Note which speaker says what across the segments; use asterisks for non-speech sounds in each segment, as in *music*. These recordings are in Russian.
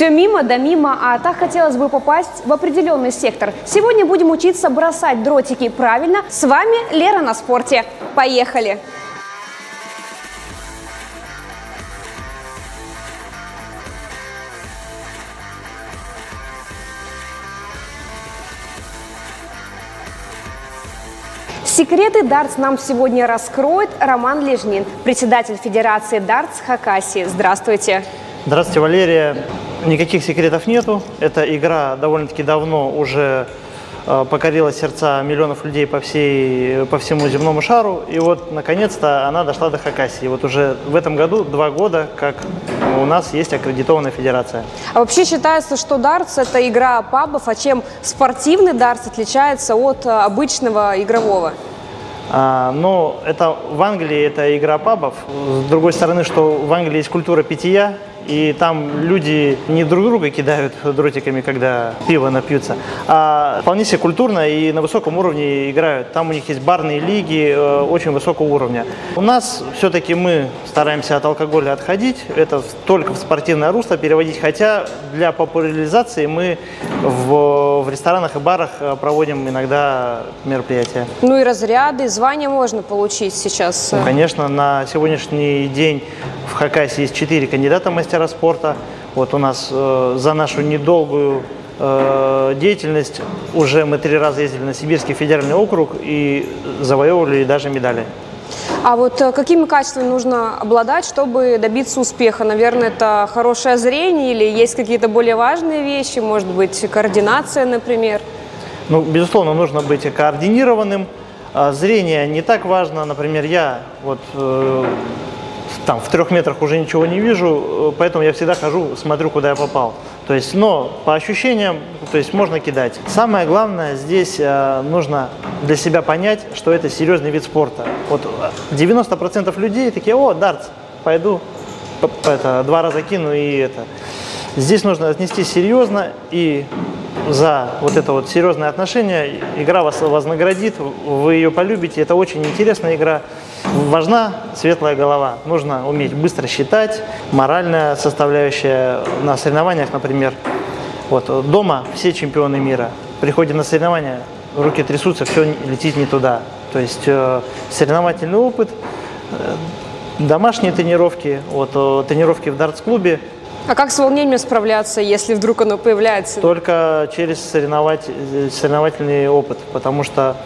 Speaker 1: Все мимо да мимо, а так хотелось бы попасть в определенный сектор. Сегодня будем учиться бросать дротики правильно. С вами Лера на спорте. Поехали! Секреты дартс нам сегодня раскроет Роман Лежнин, председатель Федерации дартс Хакасии. Здравствуйте.
Speaker 2: Здравствуйте, Валерия. Никаких секретов нету. Эта игра довольно-таки давно уже э, покорила сердца миллионов людей по, всей, по всему земному шару. И вот, наконец-то, она дошла до Хакасии. Вот уже в этом году два года, как у нас есть аккредитованная федерация.
Speaker 1: А вообще считается, что дартс – это игра пабов, а чем спортивный дартс отличается от э, обычного игрового?
Speaker 2: А, но это в Англии это игра пабов. С другой стороны, что в Англии есть культура питья, и там люди не друг друга кидают дротиками, когда пиво напьются, а вполне себе культурно и на высоком уровне играют. Там у них есть барные лиги э, очень высокого уровня. У нас все-таки мы стараемся от алкоголя отходить, это только в спортивное русло переводить, хотя для популяризации мы в, в ресторанах и барах э, проводим иногда мероприятия.
Speaker 1: Ну и разряды, звания можно получить сейчас.
Speaker 2: Ну, конечно, на сегодняшний день в Хакасии есть четыре кандидата мастера спорта. Вот у нас э, за нашу недолгую э, деятельность уже мы три раза ездили на Сибирский федеральный округ и завоевывали даже медали.
Speaker 1: А вот э, какими качествами нужно обладать, чтобы добиться успеха? Наверное, это хорошее зрение или есть какие-то более важные вещи, может быть, координация, например?
Speaker 2: Ну, безусловно, нужно быть координированным. А зрение не так важно. Например, я вот э, там в трех метрах уже ничего не вижу, э, поэтому я всегда хожу, смотрю, куда я попал. То есть, но по ощущениям, то есть можно кидать. Самое главное здесь э, нужно для себя понять, что это серьезный вид спорта. Вот 90% людей такие, о, дартс, пойду, это, два раза кину и это. Здесь нужно отнести серьезно и за вот это вот серьезное отношение игра вас вознаградит, вы ее полюбите. Это очень интересная игра. Важна светлая голова. Нужно уметь быстро считать, моральная составляющая на соревнованиях, например. Вот дома все чемпионы мира. Приходят на соревнования, руки трясутся, все летит не туда. То есть э, соревновательный опыт, э, домашние тренировки, вот, э, тренировки в дартс-клубе.
Speaker 1: А как с волнением справляться, если вдруг оно появляется?
Speaker 2: Только через соревнователь, соревновательный опыт, потому что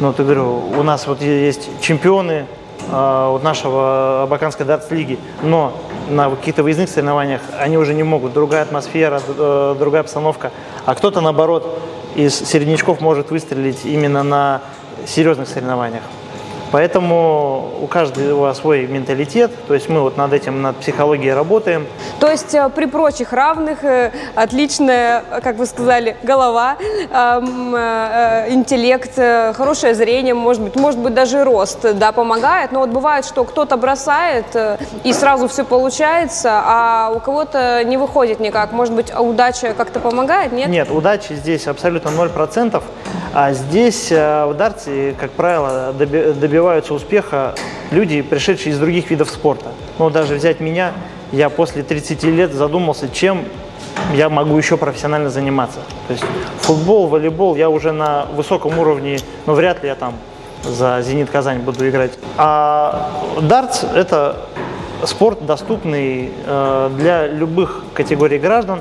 Speaker 2: ну, ты говорю, у нас вот есть чемпионы э, вот нашего Абаканской дартс-лиги, но на каких-то выездных соревнованиях они уже не могут. Другая атмосфера, э, другая обстановка. А кто-то, наоборот, из середнячков может выстрелить именно на серьезных соревнованиях. Поэтому у каждого свой менталитет, то есть мы вот над этим, над психологией работаем.
Speaker 1: То есть э, при прочих равных э, отличная, как вы сказали, голова, э, интеллект, хорошее зрение, может быть, может быть даже рост, да, помогает. Но вот бывает, что кто-то бросает и сразу все получается, а у кого-то не выходит никак. Может быть, удача как-то помогает, нет?
Speaker 2: Нет, удачи здесь абсолютно 0%. А здесь в дартсе, как правило, добиваются успеха люди, пришедшие из других видов спорта. Ну, даже взять меня, я после 30 лет задумался, чем я могу еще профессионально заниматься. То есть футбол, волейбол я уже на высоком уровне, но вряд ли я там за «Зенит Казань» буду играть. А дартс – это спорт, доступный э, для любых категорий граждан,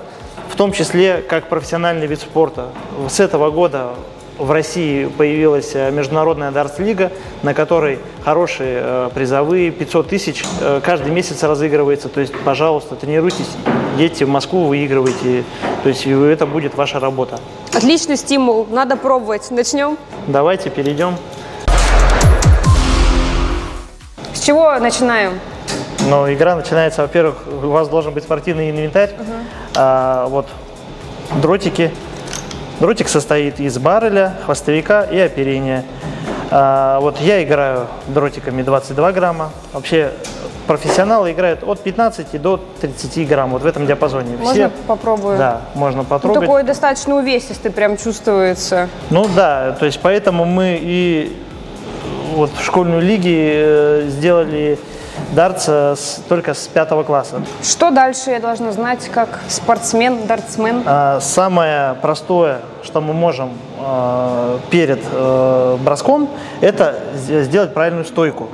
Speaker 2: в том числе как профессиональный вид спорта. С этого года в России появилась э, международная дартс-лига, на которой хорошие э, призовые, 500 тысяч э, каждый месяц разыгрывается. То есть, пожалуйста, тренируйтесь, едьте в Москву, выигрывайте. То есть это будет ваша работа.
Speaker 1: Отличный стимул, надо пробовать. Начнем?
Speaker 2: Давайте перейдем.
Speaker 1: С чего начинаем?
Speaker 2: Ну, игра начинается, во-первых, у вас должен быть спортивный инвентарь. Угу. А, вот дротики, Дротик состоит из барреля, хвостовика и оперения. А, вот я играю дротиками 22 грамма. Вообще профессионалы играют от 15 до 30 грамм, вот в этом диапазоне.
Speaker 1: Можно Все, попробую?
Speaker 2: Да, можно попробовать.
Speaker 1: Ну, такой достаточно увесистый прям чувствуется.
Speaker 2: Ну да, то есть поэтому мы и вот в школьной лиге э, сделали дартс с- только с пятого класса.
Speaker 1: Что дальше я должна знать как спортсмен, дартсмен?
Speaker 2: А, Самое простое, что мы можем э, перед э, броском, это сделать правильную стойку.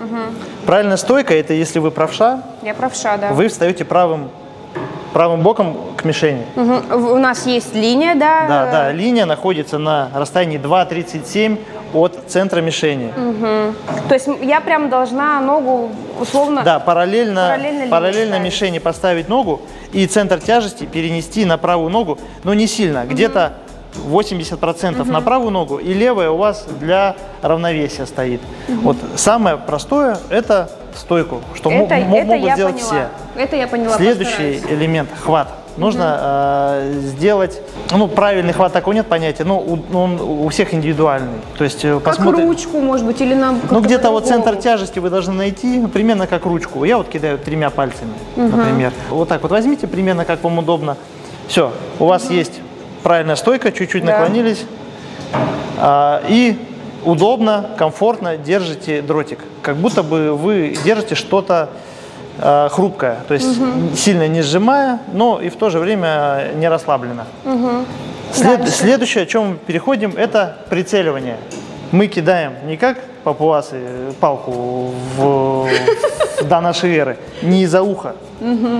Speaker 2: Правильная стойка – это если вы правша,
Speaker 1: Я правша, да.
Speaker 2: вы встаете правым, правым боком к мишени.
Speaker 1: В- У нас есть линия, да?
Speaker 2: Да, да, линия находится на расстоянии 2,37 от центра мишени.
Speaker 1: То есть я прям должна ногу условно...
Speaker 2: Да, параллельно,
Speaker 1: Параллельно
Speaker 2: параллельно
Speaker 1: ставить.
Speaker 2: мишени поставить ногу и центр тяжести перенести на правую ногу, но не сильно, где-то 80% на правую ногу, и левая у вас для равновесия стоит. Вот самое простое – это стойку, что
Speaker 1: это, это
Speaker 2: могут сделать
Speaker 1: поняла.
Speaker 2: все.
Speaker 1: Это я поняла.
Speaker 2: Следующий
Speaker 1: постараюсь.
Speaker 2: элемент – хват. Нужно э, сделать, ну, правильный хват такого нет понятия, но у, он у всех индивидуальный. То есть э,
Speaker 1: Как
Speaker 2: посмотрим.
Speaker 1: ручку, может быть, или на...
Speaker 2: Ну, где-то вот центр тяжести вы должны найти, примерно как ручку. Я вот кидаю тремя пальцами, например. Вот так вот возьмите, примерно как вам удобно. Все, у вас есть правильная стойка, чуть-чуть
Speaker 1: Да.
Speaker 2: наклонились. А, и удобно, комфортно держите дротик. Как будто бы вы держите что-то а, хрупкое. То есть сильно не сжимая, но и в то же время не расслабленно. След-
Speaker 1: Дальше.
Speaker 2: следующее, о чем мы переходим, это прицеливание. Мы кидаем не как папуасы э, палку в, до нашей эры, не из-за уха,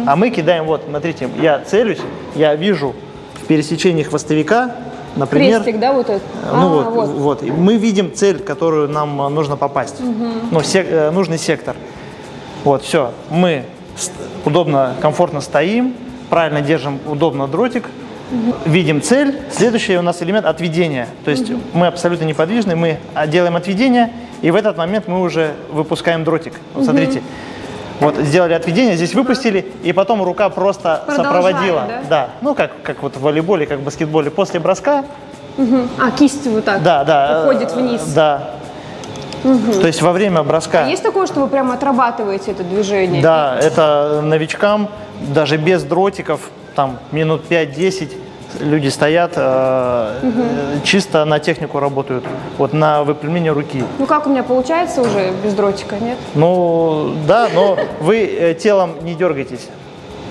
Speaker 2: а мы кидаем, вот, смотрите, я целюсь, я вижу в пересечении хвостовика, например,
Speaker 1: Крестик, да, вот этот?
Speaker 2: ну
Speaker 1: А,
Speaker 2: вот, вот, и мы видим цель, которую нам э, нужно попасть, ну, сек- э, нужный сектор. Вот, все, мы удобно, комфортно стоим, правильно держим удобно дротик, видим цель. Следующий у нас элемент отведения. То есть мы абсолютно неподвижны, мы делаем отведение, и в этот момент мы уже выпускаем дротик. Вот смотрите, вот сделали отведение, здесь выпустили, и потом рука просто
Speaker 1: Продолжает,
Speaker 2: сопроводила.
Speaker 1: да?
Speaker 2: ну как, как вот в волейболе, как в баскетболе. После броска
Speaker 1: А, кисть вот так
Speaker 2: да, да.
Speaker 1: уходит
Speaker 2: э,
Speaker 1: вниз.
Speaker 2: Да. То есть во время броска.
Speaker 1: А есть такое, что вы прям отрабатываете это движение?
Speaker 2: Да, это новичкам, даже без дротиков, там минут 5-10 люди стоят, э, э, чисто на технику работают, вот на выпрямление руки.
Speaker 1: Ну как у меня получается уже без дротика, нет?
Speaker 2: Ну, да, но вы э, телом не дергайтесь.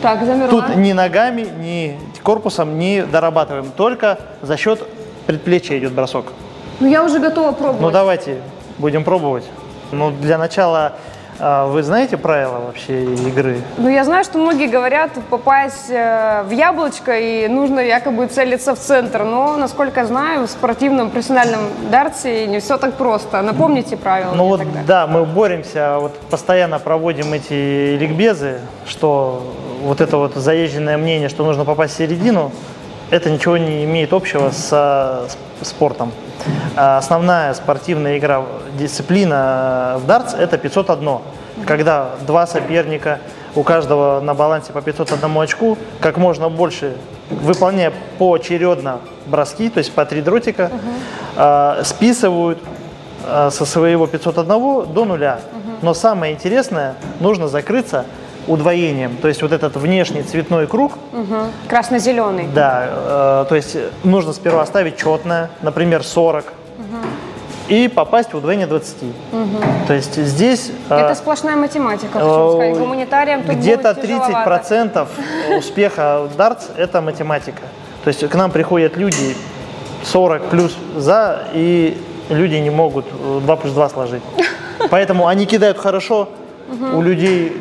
Speaker 1: Так, замерла.
Speaker 2: Тут ни ногами, ни корпусом не дорабатываем, только за счет предплечья идет бросок.
Speaker 1: Ну я уже готова пробовать.
Speaker 2: Ну давайте будем пробовать. Ну для начала а, вы знаете правила вообще игры?
Speaker 1: Ну, я знаю, что многие говорят попасть э, в яблочко и нужно якобы целиться в центр. Но, насколько я знаю, в спортивном профессиональном дартсе не все так просто. Напомните правила
Speaker 2: Ну вот
Speaker 1: тогда.
Speaker 2: да, мы боремся, вот постоянно проводим эти ликбезы, что вот это вот заезженное мнение, что нужно попасть в середину, это ничего не имеет общего со с- спортом. А Основная спортивная игра, дисциплина в дартс – это 501. Когда два соперника, у каждого на балансе по 501 очку, как можно больше, выполняя поочередно броски, то есть по три дротика, а, списывают а, со своего 501 до нуля. Но самое интересное, нужно закрыться удвоением. То есть вот этот внешний цветной круг,
Speaker 1: Мгм. Красно-зеленый.
Speaker 2: да, э, то есть нужно сперва ставить четное, например, 40, и попасть в удвоение 20. То есть здесь э,
Speaker 1: Это сплошная математика, хочу сказать.
Speaker 2: э,
Speaker 1: Гуманитариям тут
Speaker 2: где-то
Speaker 1: будет тяжеловато.
Speaker 2: 30% *laughs* успеха в дартс – это математика. То есть к нам приходят люди 40 плюс за, и люди не могут э, 2 плюс 2 сложить. *laughs* Поэтому они кидают хорошо, у людей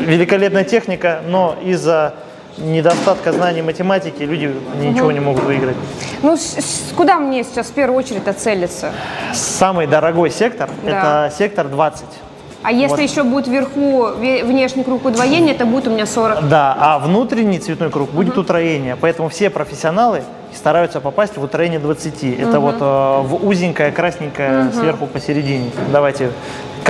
Speaker 2: великолепная техника, но из-за недостатка знаний математики люди ничего не могут выиграть.
Speaker 1: Ну, куда мне сейчас в первую очередь оцелиться?
Speaker 2: Самый дорогой сектор –
Speaker 1: Да.
Speaker 2: это сектор 20.
Speaker 1: А если
Speaker 2: Вот.
Speaker 1: еще будет вверху ве- внешний круг удвоения, это будет у меня 40.
Speaker 2: Да, а внутренний цветной круг будет утроение. Поэтому все профессионалы стараются попасть в утроение 20. Это вот э, в узенькое, красненькое сверху посередине. Давайте,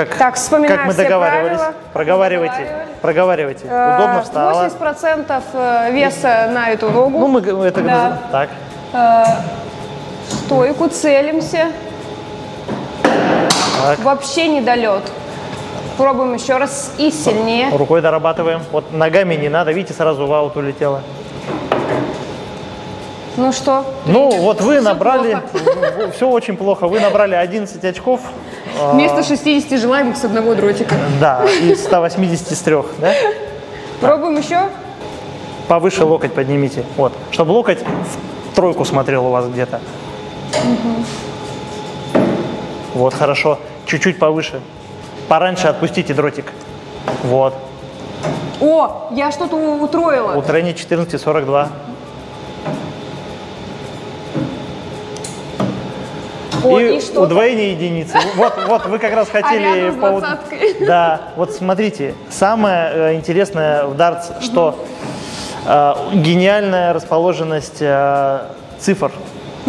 Speaker 2: как,
Speaker 1: Так, вспоминаю
Speaker 2: как мы
Speaker 1: все
Speaker 2: договаривались.
Speaker 1: правила.
Speaker 2: Проговаривайте. Проговаривайте.
Speaker 1: Э,
Speaker 2: Удобно встала.
Speaker 1: 80% э, веса на эту ногу.
Speaker 2: Ну, мы это
Speaker 1: Да.
Speaker 2: так.
Speaker 1: Э, Стойку целимся.
Speaker 2: Так.
Speaker 1: Вообще недолет. Пробуем еще раз и сильнее.
Speaker 2: Рукой дорабатываем. Вот ногами не надо, видите, сразу в аут улетело.
Speaker 1: Ну что?
Speaker 2: Ну, вот вы
Speaker 1: Всё
Speaker 2: набрали,
Speaker 1: плохо.
Speaker 2: все очень плохо, вы набрали 11 очков
Speaker 1: Вместо 60 желаемых с одного дротика.
Speaker 2: Да, и 180 с трех, да?
Speaker 1: Пробуем еще?
Speaker 2: Повыше локоть поднимите. Вот. Чтобы локоть в тройку смотрел у вас где-то. Вот, хорошо. Чуть-чуть повыше. Пораньше отпустите дротик. Вот.
Speaker 1: О, я что-то утроила.
Speaker 2: У трени 14,42.
Speaker 1: О,
Speaker 2: и
Speaker 1: и
Speaker 2: удвоение единицы. Вот, вот, вы как раз *laughs* хотели...
Speaker 1: А рядом с
Speaker 2: по-. *laughs* Да, вот смотрите, самое э, интересное в дартс, что э, гениальная расположенность э, цифр,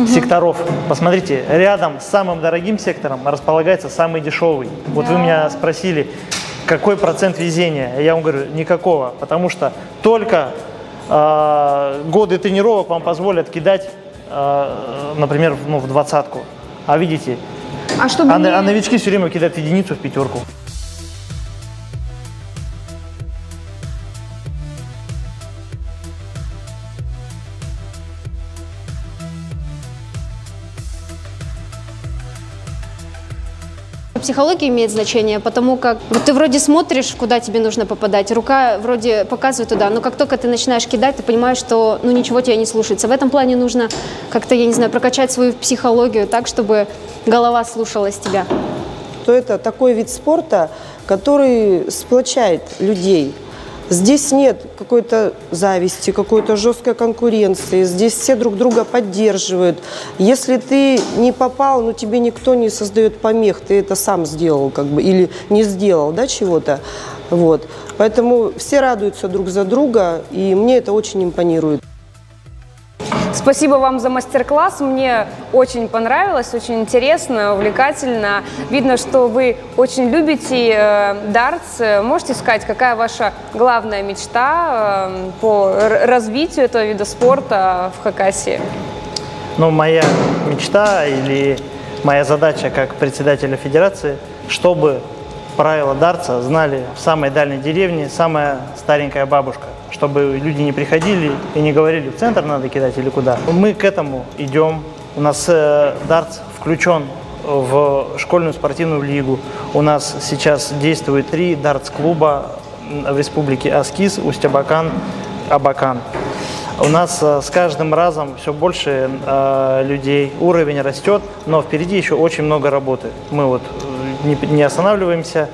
Speaker 2: секторов. Посмотрите, рядом с самым дорогим сектором располагается самый дешевый. Вот вы меня спросили, какой процент везения? Я вам говорю, никакого, потому что только э, годы тренировок вам позволят кидать, э, например, ну, в двадцатку. А видите,
Speaker 1: А чтобы
Speaker 2: а,
Speaker 1: не-
Speaker 2: а новички все время кидают единицу в пятерку.
Speaker 3: Психология имеет значение, потому как вот ты вроде смотришь, куда тебе нужно попадать, рука вроде показывает туда, но как только ты начинаешь кидать, ты понимаешь, что ну ничего тебя не слушается. В этом плане нужно как-то, я не знаю, прокачать свою психологию так, чтобы голова слушалась тебя.
Speaker 4: то это такой вид спорта, который сплочает людей. Здесь нет какой-то зависти, какой-то жесткой конкуренции. Здесь все друг друга поддерживают. Если ты не попал, ну тебе никто не создает помех, ты это сам сделал, как бы, или не сделал, да, чего-то. Вот. Поэтому все радуются друг за друга, и мне это очень импонирует.
Speaker 1: Спасибо вам за мастер-класс. Мне очень понравилось, очень интересно, увлекательно. Видно, что вы очень любите э, дартс. Можете сказать, какая ваша главная мечта э, по развитию этого вида спорта в Хакасии?
Speaker 2: Но моя мечта или моя задача как председателя федерации, чтобы правила дартса знали в самой дальней деревне самая старенькая бабушка, чтобы люди не приходили и не говорили, в центр надо кидать или куда. Мы к этому идем. У нас э, дартс включен в школьную спортивную лигу. У нас сейчас действует три дартс-клуба в республике Аскиз, Усть-Абакан, Абакан. У нас э, с каждым разом все больше э, людей, уровень растет, но впереди еще очень много работы. Мы вот э, не, не останавливаемся.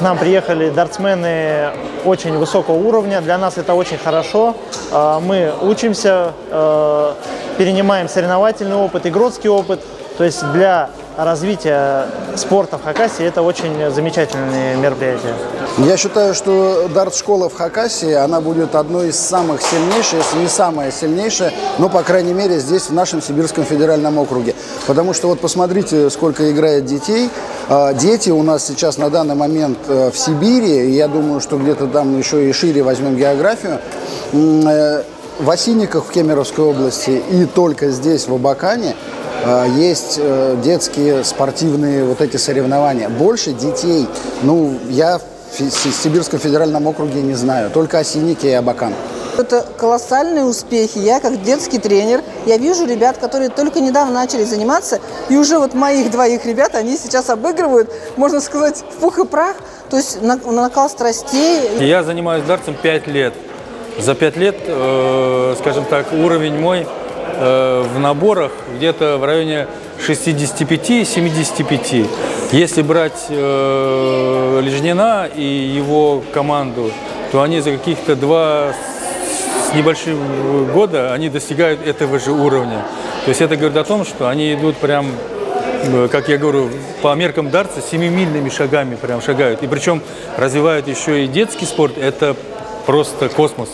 Speaker 2: К нам приехали дартсмены очень высокого уровня. Для нас это очень хорошо. А, Мы учимся, э, перенимаем соревновательный опыт, игротский опыт. То есть для развития спорта в Хакасии это очень замечательные мероприятия.
Speaker 5: Я считаю, что дартс-школа в Хакасии, она будет одной из самых сильнейших, если не самая сильнейшая, но, по крайней мере, здесь, в нашем Сибирском федеральном округе. Потому что вот посмотрите, сколько играет детей. А, Дети у нас сейчас на данный момент э, в Сибири, я думаю, что где-то там еще и шире возьмем географию. Э, В Осинниках в Кемеровской области и только здесь, в Абакане, э, есть детские спортивные вот эти соревнования. Больше детей, ну, я в Сибирском федеральном округе не знаю, только Осинники и Абакан.
Speaker 6: Это колоссальные успехи. Я как детский тренер, я вижу ребят, которые только недавно начали заниматься, и уже вот моих двоих ребят, они сейчас обыгрывают, можно сказать, в пух и прах. То есть на- накал страстей.
Speaker 7: Я занимаюсь дартсом 5 лет. За 5 лет, э, скажем так, уровень мой э, в наборах где-то в районе 65-75. Если брать э, Лежнина и его команду, то они за каких-то два с небольшим года они достигают этого же уровня. То есть это говорит о том, что они идут прям э, как я говорю, по меркам дартса семимильными шагами прям шагают. И причем развивают еще и детский спорт. Это просто космос.